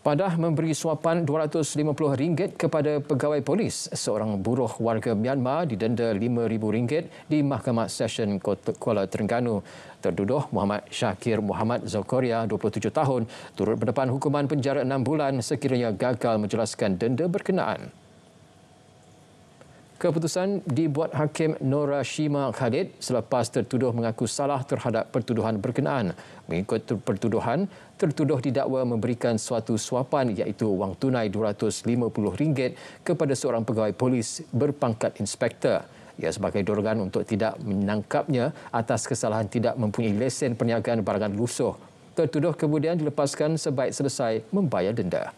Padah memberi suapan RM250 kepada pegawai polis. Seorang buruh warga Myanmar didenda RM5,000 di Mahkamah Session Kuala Terengganu. Terduduh Muhammad Syakir Muhammad Zokoria, 27 tahun, turut berdepan hukuman penjara 6 bulan sekiranya gagal menjelaskan denda berkenaan. Keputusan dibuat Hakim Nora Shima Khalid selepas tertuduh mengaku salah terhadap pertuduhan berkenaan. Mengikut pertuduhan, tertuduh didakwa memberikan suatu suapan iaitu wang tunai RM250 kepada seorang pegawai polis berpangkat inspektor. Ia sebagai dorongan untuk tidak menangkapnya atas kesalahan tidak mempunyai lesen perniagaan barangan lusuh. Tertuduh kemudian dilepaskan sebaik selesai membayar denda.